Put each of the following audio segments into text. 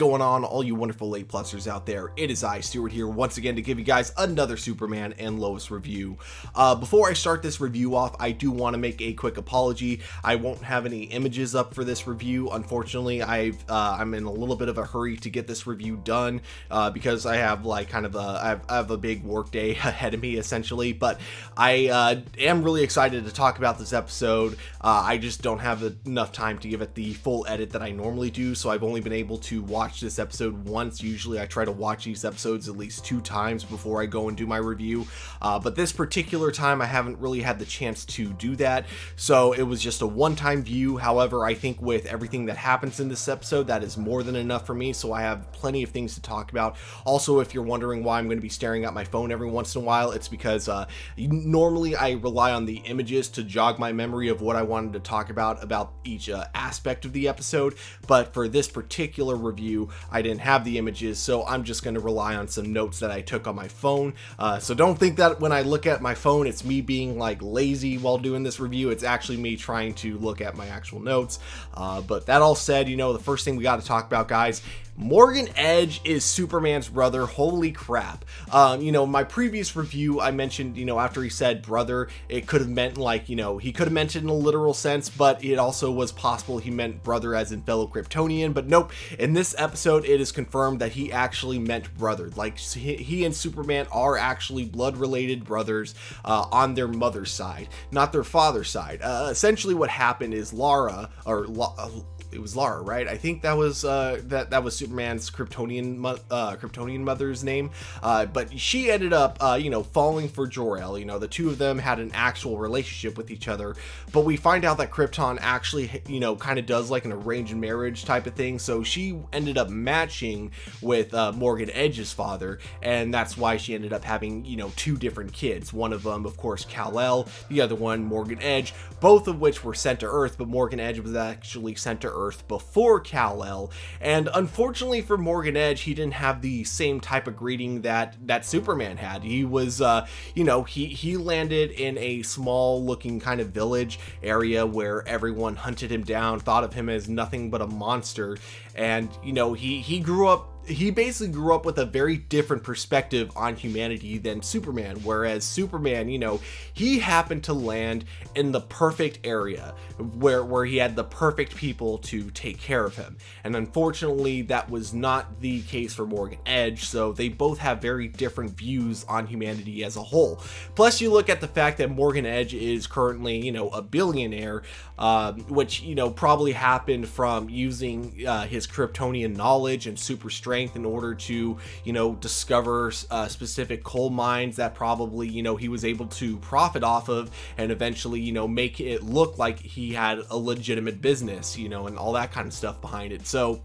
Going on, all you wonderful late plusers out there? It is I, Stuart, here once again to give you guys another Superman and Lois review. Uh, before I start this review off, I do want to make a quick apology. I won't have any images up for this review. Unfortunately, I've uh, I'm in a little bit of a hurry to get this review done uh, because I have like kind of a I have, I have a big work day ahead of me essentially. But I uh, am really excited to talk about this episode. Uh, I just don't have enough time to give it the full edit that I normally do, so I've only been able to watch this episode once. Usually I try to watch these episodes at least two times before I go and do my review. Uh, but this particular time I haven't really had the chance to do that. So it was just a one-time view. However, I think with everything that happens in this episode, that is more than enough for me. So I have plenty of things to talk about. Also, if you're wondering why I'm going to be staring at my phone every once in a while, it's because uh, normally I rely on the images to jog my memory of what I wanted to talk about about each uh, aspect of the episode. But for this particular review, I didn't have the images, so I'm just going to rely on some notes that I took on my phone. Uh, so don't think that when I look at my phone, it's me being like lazy while doing this review. It's actually me trying to look at my actual notes. Uh, but that all said, you know, the first thing we got to talk about, guys, Morgan Edge is Superman's brother. Holy crap. Um, you know, my previous review, I mentioned, you know, after he said brother, it could have meant like, you know, he could have meant it in a literal sense, but it also was possible he meant brother as in fellow Kryptonian. But nope, in this episode, it is confirmed that he actually meant brother. Like, he and Superman are actually blood related brothers uh, on their mother's side, not their father's side. Uh, essentially, what happened is Lara, or uh, it was Lara, right? I think that was uh, that that was Superman's Kryptonian uh, Kryptonian mother's name. Uh, but she ended up, uh, you know, falling for Jor-El. You know, the two of them had an actual relationship with each other. But we find out that Krypton actually, you know, kind of does like an arranged marriage type of thing. So she ended up matching with uh, Morgan Edge's father, and that's why she ended up having, you know, two different kids. One of them, of course, Kal-El. The other one, Morgan Edge. Both of which were sent to Earth, but Morgan Edge was actually sent to Earth Earth before Kal-El, and unfortunately for Morgan Edge, he didn't have the same type of greeting that that Superman had. He was, uh, you know, he he landed in a small looking kind of village area where everyone hunted him down, thought of him as nothing but a monster, and you know he he grew up he basically grew up with a very different perspective on humanity than Superman. Whereas Superman, you know, he happened to land in the perfect area where where he had the perfect people to take care of him. And unfortunately, that was not the case for Morgan Edge. So they both have very different views on humanity as a whole. Plus, you look at the fact that Morgan Edge is currently, you know, a billionaire, um, which you know probably happened from using uh, his Kryptonian knowledge and super strength strength in order to, you know, discover uh, specific coal mines that probably, you know, he was able to profit off of and eventually, you know, make it look like he had a legitimate business, you know, and all that kind of stuff behind it. So,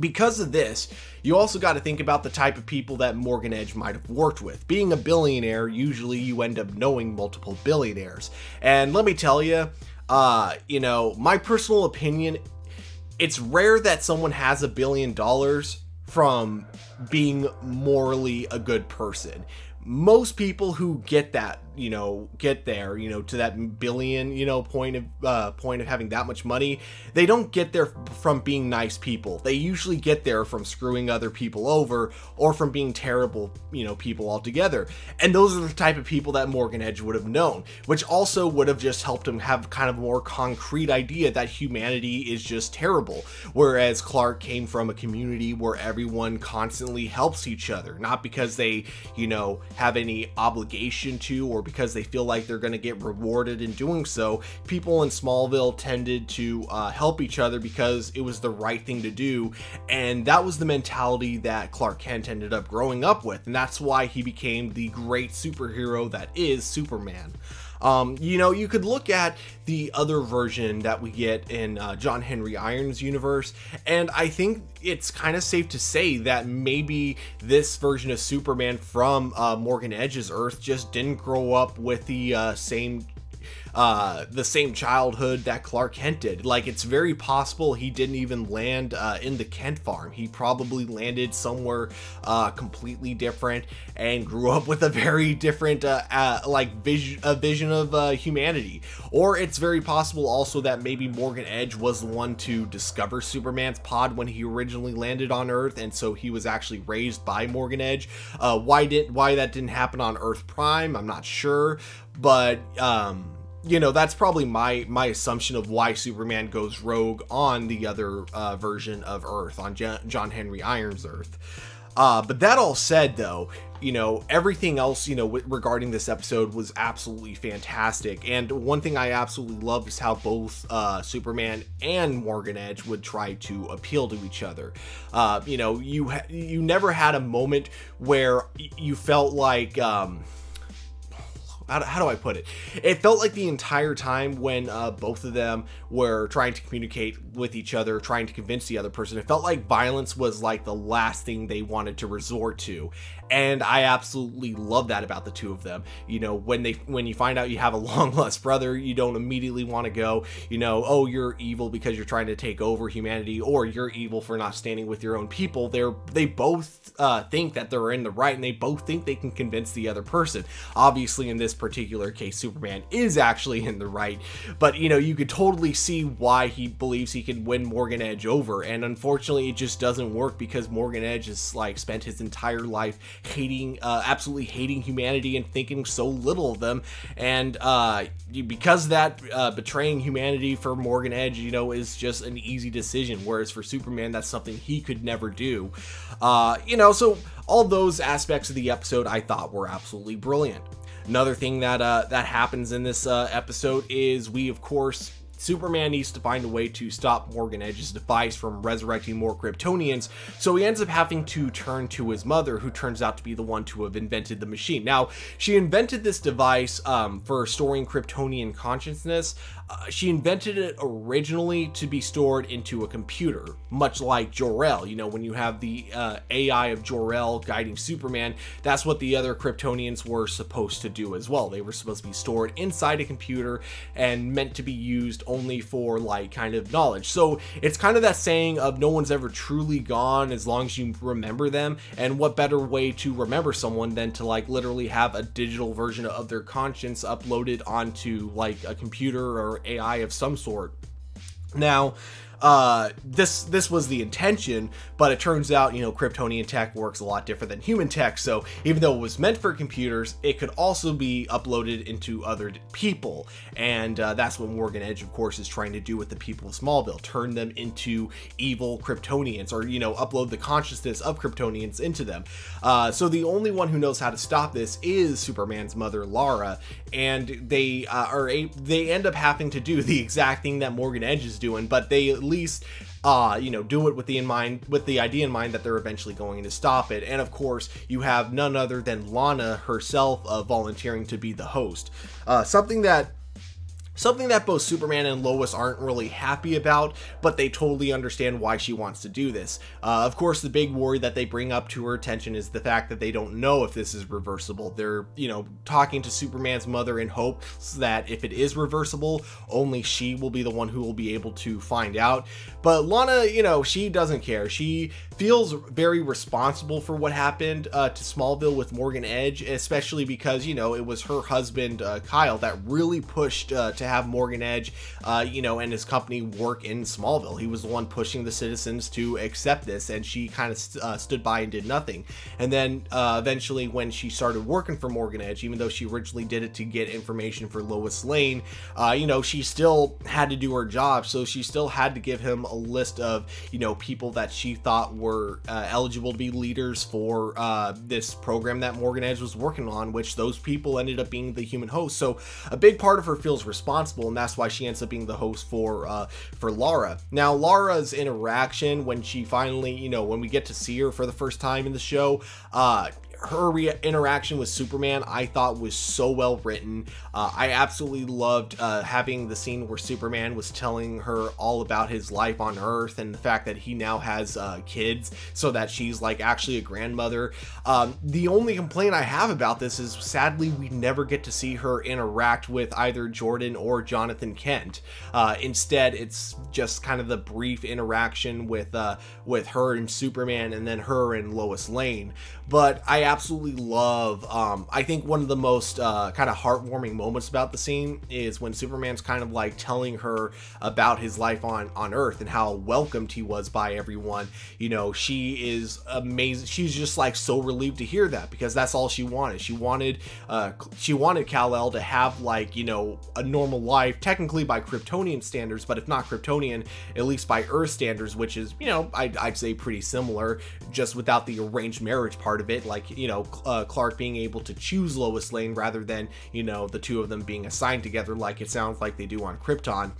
because of this, you also got to think about the type of people that Morgan Edge might have worked with. Being a billionaire, usually you end up knowing multiple billionaires. And let me tell you, uh, you know, my personal opinion it's rare that someone has a billion dollars from being morally a good person. Most people who get that you know get there you know to that billion you know point of uh, point of having that much money they don't get there from being nice people. They usually get there from screwing other people over or from being terrible you know people altogether. And those are the type of people that Morgan Edge would have known which also would have just helped him have kind of a more concrete idea that humanity is just terrible. Whereas Clark came from a community where everyone constantly helps each other not because they you know have any obligation to or because they feel like they're going to get rewarded in doing so. People in Smallville tended to uh, help each other because it was the right thing to do, and that was the mentality that Clark Kent ended up growing up with, and that's why he became the great superhero that is Superman. Um, you know, you could look at the other version that we get in uh, John Henry Irons universe, and I think it's kind of safe to say that maybe this version of Superman from uh, Morgan Edge's Earth just didn't grow up with the uh, same uh, the same childhood that Clark Kent did. Like, it's very possible he didn't even land uh, in the Kent farm. He probably landed somewhere uh, completely different and grew up with a very different, uh, uh, like, vision, a vision of uh, humanity. Or it's very possible also that maybe Morgan Edge was the one to discover Superman's pod when he originally landed on Earth, and so he was actually raised by Morgan Edge. why did why that didn't happen on Earth Prime? I'm not sure, but um you know that's probably my my assumption of why superman goes rogue on the other uh, version of earth on john henry irons earth. Uh, but that all said though you know everything else you know regarding this episode was absolutely fantastic. And one thing i absolutely love is how both uh, superman and morgan edge would try to appeal to each other. Uh, you know you you never had a moment where you felt like um, how, how do I put it? It felt like the entire time when uh, both of them were trying to communicate with each other, trying to convince the other person, it felt like violence was like the last thing they wanted to resort to and I absolutely love that about the two of them. You know, when they when you find out you have a long lost brother, you don't immediately want to go, you know, oh, you're evil because you're trying to take over humanity, or you're evil for not standing with your own people. They're they both uh, think that they're in the right, and they both think they can convince the other person. Obviously, in this particular case, Superman is actually in the right, but you know, you could totally see why he believes he can win Morgan Edge over, and unfortunately, it just doesn't work because Morgan Edge has like spent his entire life hating, uh, absolutely hating humanity and thinking so little of them. And uh, because that uh, betraying humanity for Morgan Edge, you know, is just an easy decision. Whereas for Superman, that's something he could never do. Uh, you know, so all those aspects of the episode I thought were absolutely brilliant. Another thing that uh, that happens in this uh, episode is we, of course, Superman needs to find a way to stop Morgan Edge's device from resurrecting more Kryptonians, so he ends up having to turn to his mother, who turns out to be the one to have invented the machine. Now, she invented this device um, for storing Kryptonian consciousness, uh, she invented it originally to be stored into a computer, much like Jor-El. You know, when you have the uh, AI of Jor-El guiding Superman, that's what the other Kryptonians were supposed to do as well. They were supposed to be stored inside a computer and meant to be used only for like kind of knowledge. So it's kind of that saying of no one's ever truly gone as long as you remember them. And what better way to remember someone than to like literally have a digital version of their conscience uploaded onto like a computer or AI of some sort. Now, uh, this this was the intention, but it turns out you know Kryptonian tech works a lot different than human tech. So even though it was meant for computers, it could also be uploaded into other people, and uh, that's what Morgan Edge, of course, is trying to do with the people of Smallville: turn them into evil Kryptonians, or you know, upload the consciousness of Kryptonians into them. Uh, so the only one who knows how to stop this is Superman's mother, Lara, and they uh, are a, they end up having to do the exact thing that Morgan Edge is doing, but they least uh, you know, do it with the in mind with the idea in mind that they're eventually going to stop it. And of course, you have none other than Lana herself uh, volunteering to be the host. Uh, something that Something that both Superman and Lois aren't really happy about, but they totally understand why she wants to do this. Uh, of course, the big worry that they bring up to her attention is the fact that they don't know if this is reversible. They're, you know, talking to Superman's mother in hopes that if it is reversible, only she will be the one who will be able to find out. But Lana, you know, she doesn't care. She feels very responsible for what happened uh, to Smallville with Morgan Edge, especially because, you know, it was her husband, uh, Kyle, that really pushed uh, to have Morgan Edge, uh, you know, and his company work in Smallville. He was the one pushing the citizens to accept this, and she kind of st- uh, stood by and did nothing. And then uh, eventually, when she started working for Morgan Edge, even though she originally did it to get information for Lois Lane, uh, you know, she still had to do her job. So she still had to give him a list of, you know, people that she thought were uh, eligible to be leaders for uh, this program that Morgan Edge was working on, which those people ended up being the human host. So a big part of her feels responsible responsible, and that's why she ends up being the host for uh, for Lara. Now, Lara's interaction when she finally, you know, when we get to see her for the first time in the show, uh, her interaction with Superman, I thought was so well written. Uh, I absolutely loved uh, having the scene where Superman was telling her all about his life on Earth and the fact that he now has uh, kids, so that she's like actually a grandmother. Um, the only complaint I have about this is sadly we never get to see her interact with either Jordan or Jonathan Kent. Uh, instead, it's just kind of the brief interaction with uh, with her and Superman, and then her and Lois Lane. But I absolutely love. Um, I think one of the most uh, kind of heartwarming moments about the scene is when Superman's kind of like telling her about his life on on Earth and how welcomed he was by everyone. You know, she is amazing. She's just like so relieved to hear that because that's all she wanted. She wanted uh, she wanted Kal El to have like you know a normal life, technically by Kryptonian standards, but if not Kryptonian, at least by Earth standards, which is you know I'd, I'd say pretty similar, just without the arranged marriage part of it. Like you know uh, Clark being able to choose Lois Lane rather than you know the two of them being assigned together, like it sounds like they do on Krypton.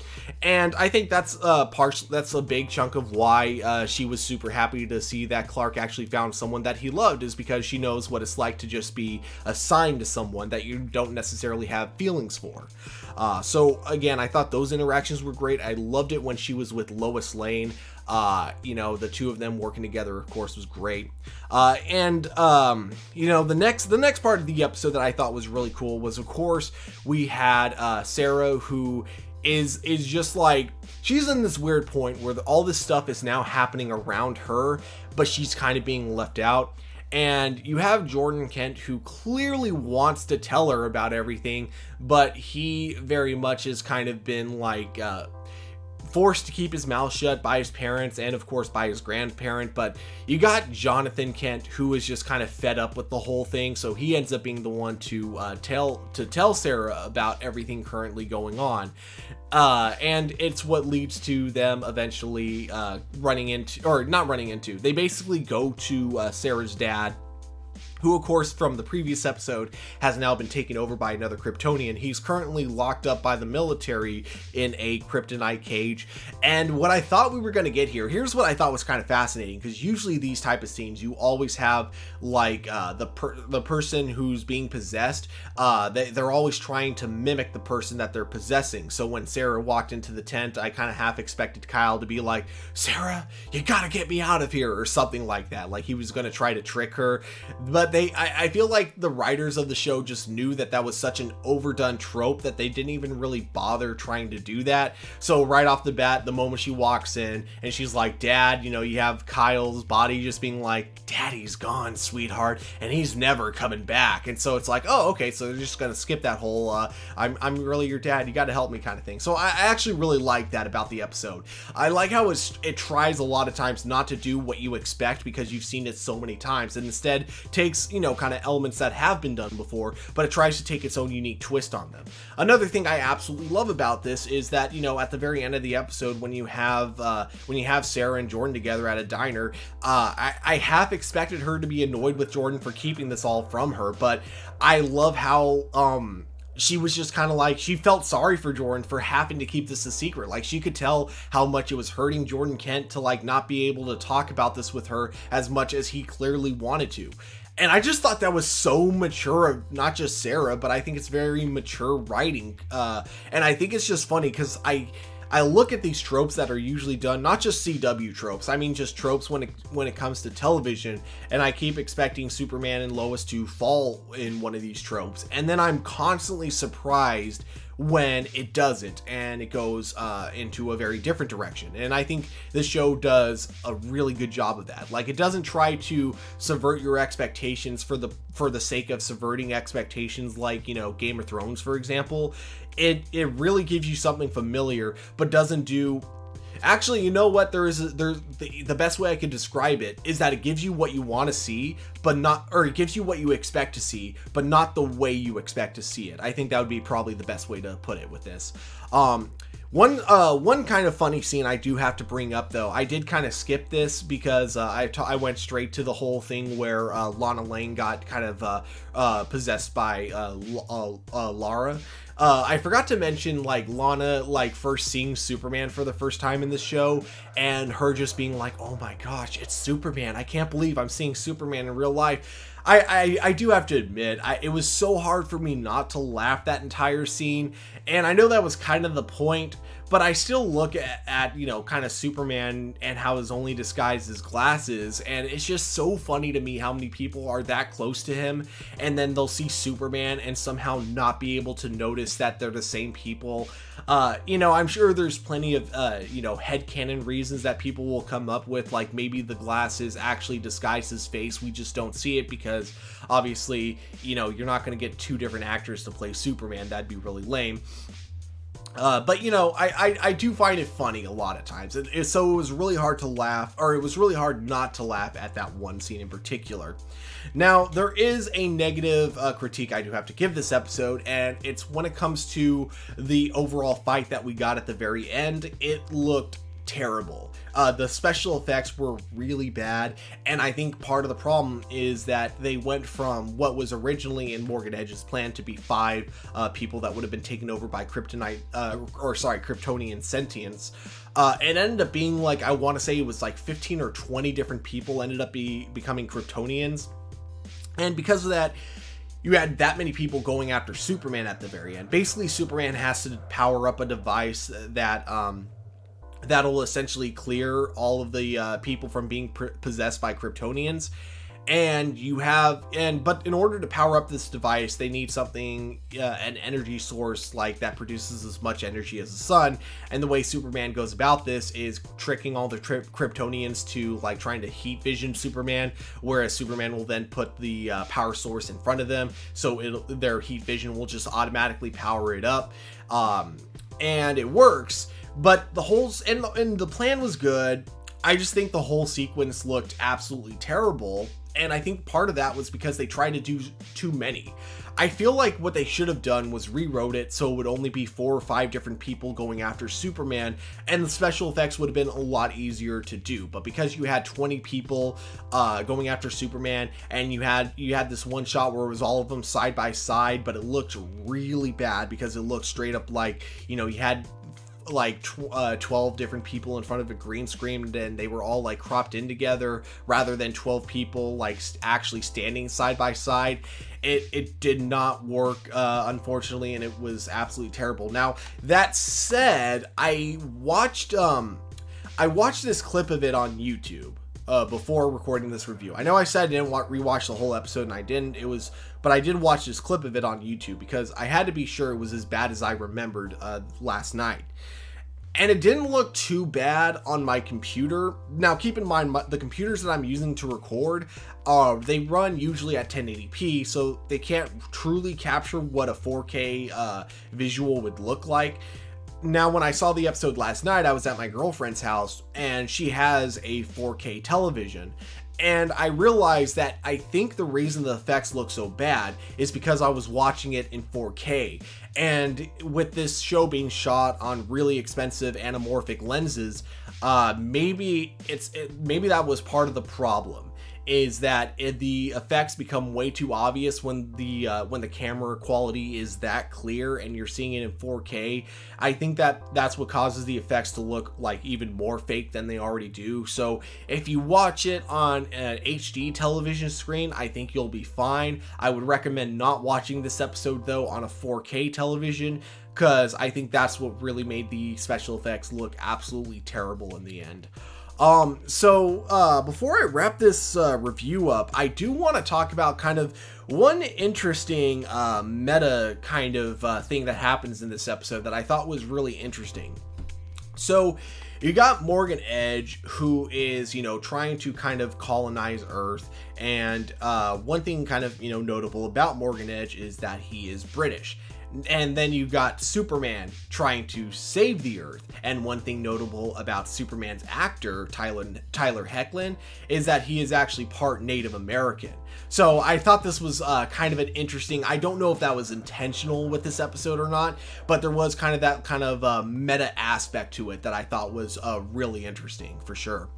And I think that's uh part that's a big chunk of why uh, she was super happy to see that Clark actually found someone that he loved is because she knows what it's like to just be assigned to someone that you don't necessarily have feelings for. Uh, so again, I thought those interactions were great. I loved it when she was with Lois Lane. Uh, you know, the two of them working together, of course, was great. Uh, and um, you know, the next the next part of the episode that I thought was really cool was, of course, we had uh, Sarah who is is just like she's in this weird point where the, all this stuff is now happening around her, but she's kind of being left out. And you have Jordan Kent who clearly wants to tell her about everything, but he very much has kind of been like uh, forced to keep his mouth shut by his parents and of course by his grandparent but you got jonathan kent who is just kind of fed up with the whole thing so he ends up being the one to uh, tell to tell sarah about everything currently going on. Uh, and it's what leads to them eventually uh, running into or not running into they basically go to uh, sarah's dad who of course from the previous episode has now been taken over by another Kryptonian. He's currently locked up by the military in a kryptonite cage. And what I thought we were going to get here, here's what I thought was kind of fascinating because usually these type of scenes you always have like uh, the per the person who's being possessed, uh, they, they're always trying to mimic the person that they're possessing. So when Sarah walked into the tent, I kind of half expected Kyle to be like, Sarah, you gotta get me out of here or something like that. Like he was going to try to trick her. But but they I, I, feel like the writers of the show just knew that that was such an overdone trope that they didn't even really bother trying to do that. So right off the bat the moment she walks in and she's like dad you know you have kyle's body just being like daddy's gone sweetheart and he's never coming back. And so it's like oh okay so they're just gonna skip that whole uh, i'm, I'm really your dad you gotta help me kind of thing. So i, I actually really like that about the episode. I like how it tries a lot of times not to do what you expect because you've seen it so many times and instead takes takes, you know, kind of elements that have been done before, but it tries to take its own unique twist on them. Another thing I absolutely love about this is that, you know, at the very end of the episode, when you have uh, when you have Sarah and Jordan together at a diner, uh, I, I half expected her to be annoyed with Jordan for keeping this all from her, but I love how um she was just kind of like she felt sorry for Jordan for having to keep this a secret. Like she could tell how much it was hurting Jordan Kent to like not be able to talk about this with her as much as he clearly wanted to. And I just thought that was so mature of not just Sarah, but I think it's very mature writing. Uh, and I think it's just funny because I I look at these tropes that are usually done, not just CW tropes. I mean just tropes when it when it comes to television, and I keep expecting Superman and Lois to fall in one of these tropes, and then I'm constantly surprised when it doesn't and it goes uh, into a very different direction. And I think this show does a really good job of that. Like it doesn't try to subvert your expectations for the for the sake of subverting expectations like, you know, Game of Thrones for example. It it really gives you something familiar but doesn't do Actually, you know what? There is there the, the best way I can describe it is that it gives you what you want to see, but not or it gives you what you expect to see, but not the way you expect to see it. I think that would be probably the best way to put it with this. Um, one uh one kind of funny scene I do have to bring up though. I did kind of skip this because uh, I, I went straight to the whole thing where uh, Lana Lang got kind of uh, uh, possessed by uh Lara. Uh, I forgot to mention like Lana like first seeing Superman for the first time in the show and her just being like, "Oh my gosh, it's Superman! I can't believe I'm seeing Superman in real life." I, I, I do have to admit, I, it was so hard for me not to laugh that entire scene, and I know that was kind of the point, but I still look at, at you know, kind of Superman and how his only disguise is glasses, and it's just so funny to me how many people are that close to him, and then they'll see Superman and somehow not be able to notice that they're the same people. Uh, you know, I'm sure there's plenty of, uh, you know, headcanon reasons that people will come up with, like maybe the glasses actually disguise his face, we just don't see it because obviously, you know, you're not going to get two different actors to play Superman, that'd be really lame. Uh, but you know, I, I, I do find it funny a lot of times, it, it, so it was really hard to laugh, or it was really hard not to laugh at that one scene in particular. Now, there is a negative uh, critique I do have to give this episode, and it's when it comes to the overall fight that we got at the very end. It looked terrible. Uh, the special effects were really bad, and I think part of the problem is that they went from what was originally in Morgan Edge's plan to be five uh, people that would have been taken over by Kryptonite, uh, or sorry, Kryptonian sentience. Uh, it ended up being like I want to say it was like 15 or 20 different people ended up be becoming Kryptonians, and because of that, you had that many people going after Superman at the very end. Basically, Superman has to power up a device that um, that'll essentially clear all of the uh, people from being possessed by Kryptonians. And you have, and but in order to power up this device, they need something, uh, an energy source like that produces as much energy as the sun. And the way Superman goes about this is tricking all the Kryptonians to like trying to heat vision Superman, whereas Superman will then put the uh, power source in front of them, so it their heat vision will just automatically power it up. Um, and it works but the whole and the, and the plan was good. I just think the whole sequence looked absolutely terrible. And I think part of that was because they tried to do too many. I feel like what they should have done was rewrote it so it would only be four or five different people going after Superman, and the special effects would have been a lot easier to do. But because you had 20 people uh, going after Superman, and you had you had this one shot where it was all of them side by side, but it looked really bad because it looked straight up like you know you had like tw- uh, 12 different people in front of a green screen and they were all like cropped in together rather than 12 people like st- actually standing side by side it it did not work uh, unfortunately and it was absolutely terrible now that said i watched um i watched this clip of it on youtube uh, before recording this review. I know I said I didn't want rewatch the whole episode, and I didn't. It was, but I did watch this clip of it on YouTube because I had to be sure it was as bad as I remembered uh, last night and it didn't look too bad on my computer. Now, keep in mind, my, the computers that I'm using to record, uh, they run usually at 1080p, so they can't truly capture what a 4K uh, visual would look like. Now, when I saw the episode last night, I was at my girlfriend's house, and she has a 4K television, and I realized that I think the reason the effects look so bad is because I was watching it in 4K. And with this show being shot on really expensive anamorphic lenses, uh, maybe it's it, maybe that was part of the problem is that it, the effects become way too obvious when the uh, when the camera quality is that clear and you're seeing it in 4K. I think that that's what causes the effects to look like even more fake than they already do. So if you watch it on an HD television screen, I think you'll be fine. I would recommend not watching this episode though on a 4K television because I think that's what really made the special effects look absolutely terrible in the end. Um, so uh, before I wrap this uh, review up, I do want to talk about kind of one interesting uh, meta kind of uh, thing that happens in this episode that I thought was really interesting. So you got Morgan Edge, who is, you know, trying to kind of colonize Earth. And uh, one thing kind of, you know, notable about Morgan Edge is that he is British and then you got Superman trying to save the Earth. And one thing notable about Superman's actor Tyler Tyler Hoechlin is that he is actually part Native American. So I thought this was uh, kind of an interesting. I don't know if that was intentional with this episode or not, but there was kind of that kind of uh, meta aspect to it that I thought was uh, really interesting for sure.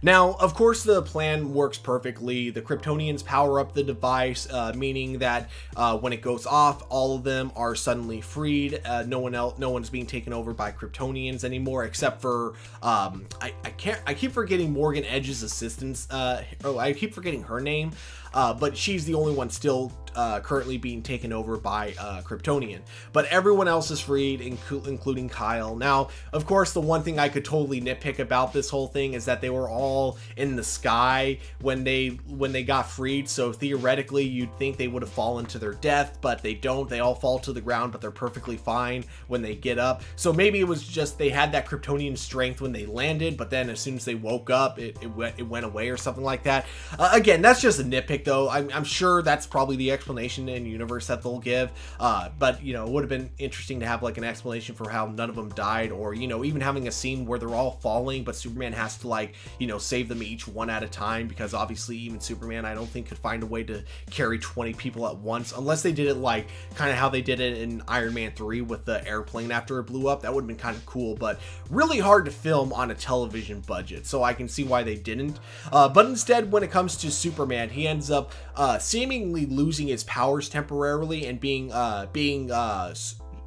Now, of course, the plan works perfectly. The Kryptonians power up the device, uh, meaning that uh, when it goes off, all of them are suddenly freed. Uh, no one else, no one's being taken over by Kryptonians anymore, except for um, I, I can't. I keep forgetting Morgan Edge's assistants. Uh, oh, I keep forgetting her name. Uh, but she's the only one still uh, currently being taken over by uh, Kryptonian. But everyone else is freed, inc- including Kyle. Now, of course, the one thing I could totally nitpick about this whole thing is that they were all in the sky when they when they got freed. So theoretically, you'd think they would have fallen to their death, but they don't. They all fall to the ground, but they're perfectly fine when they get up. So maybe it was just they had that Kryptonian strength when they landed, but then as soon as they woke up, it, it went it went away or something like that. Uh, again, that's just a nitpick though. I'm, I'm sure that's probably the explanation in universe that they'll give. Uh, but you know, it would have been interesting to have like an explanation for how none of them died, or you know, even having a scene where they're all falling, but Superman has to like you know save them each one at a time because obviously even Superman I don't think could find a way to carry 20 people at once unless they did it like kind of how they did it in Iron Man 3 with the airplane after it blew up. That would have been kind of cool, but really hard to film on a television budget. So I can see why they didn't. Uh, but instead, when it comes to Superman, he ends up uh, seemingly losing his powers temporarily and being uh, being uh,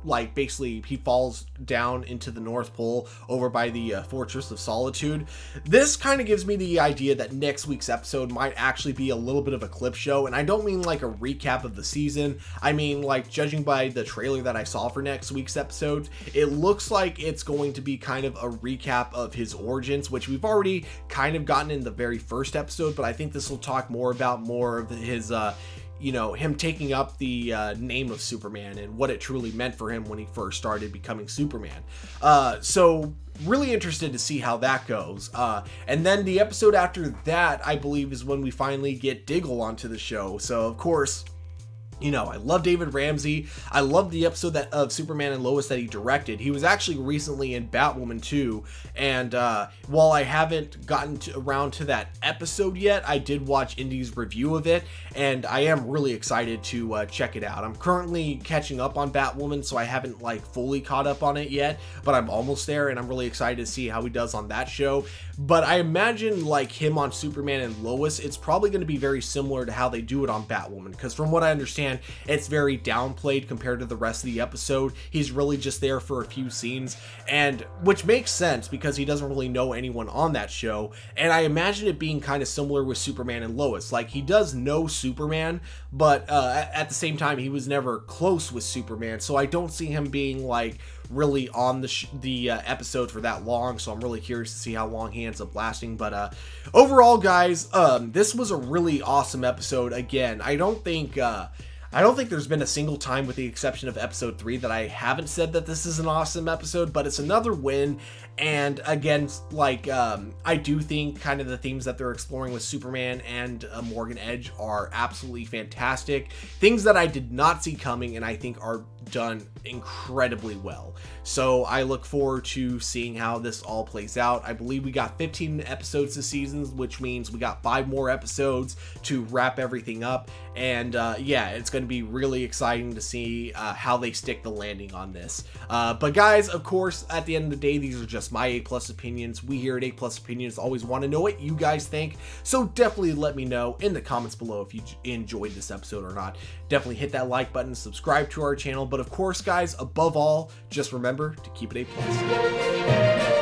like basically he falls down into the North Pole over by the uh, Fortress of Solitude. This kind of gives me the idea that next week's episode might actually be a little bit of a clip show, and I don't mean like a recap of the season. I mean like judging by the trailer that I saw for next week's episode, it looks like it's going to be kind of a recap of his origins, which we've already kind of gotten in the very first episode, but I think this will talk more about more of his uh you know, him taking up the uh, name of Superman and what it truly meant for him when he first started becoming Superman. Uh, so, really interested to see how that goes. Uh, and then the episode after that, I believe, is when we finally get Diggle onto the show. So, of course, you know, I love David Ramsey. I love the episode that of Superman and Lois that he directed. He was actually recently in Batwoman 2, and uh, while I haven't gotten to, around to that episode yet, I did watch Indy's review of it, and I am really excited to uh, check it out. I'm currently catching up on Batwoman, so I haven't like fully caught up on it yet, but I'm almost there, and I'm really excited to see how he does on that show. But I imagine like him on Superman and Lois, it's probably going to be very similar to how they do it on Batwoman, because from what I understand it's very downplayed compared to the rest of the episode. He's really just there for a few scenes, and which makes sense because he doesn't really know anyone on that show. And I imagine it being kind of similar with Superman and Lois. Like he does know Superman, but uh, at the same time, he was never close with Superman. So I don't see him being like really on the sh- the uh, episode for that long so i'm really curious to see how long he ends up lasting but uh overall guys um this was a really awesome episode. Again i don't think uh I don't think there's been a single time, with the exception of episode three, that I haven't said that this is an awesome episode, but it's another win. And again, like, um, I do think kind of the themes that they're exploring with Superman and uh, Morgan Edge are absolutely fantastic. Things that I did not see coming and I think are done incredibly well. So I look forward to seeing how this all plays out. I believe we got 15 episodes this season, which means we got five more episodes to wrap everything up. And uh, yeah, it's going to be really exciting to see uh, how they stick the landing on this. Uh, but guys, of course, at the end of the day, these are just my A plus opinions. We here at A plus opinions always want to know what you guys think. So definitely let me know in the comments below if you enjoyed this episode or not. Definitely hit that like button, subscribe to our channel. But of course, guys, above all, just remember to keep it A plus.